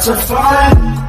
to find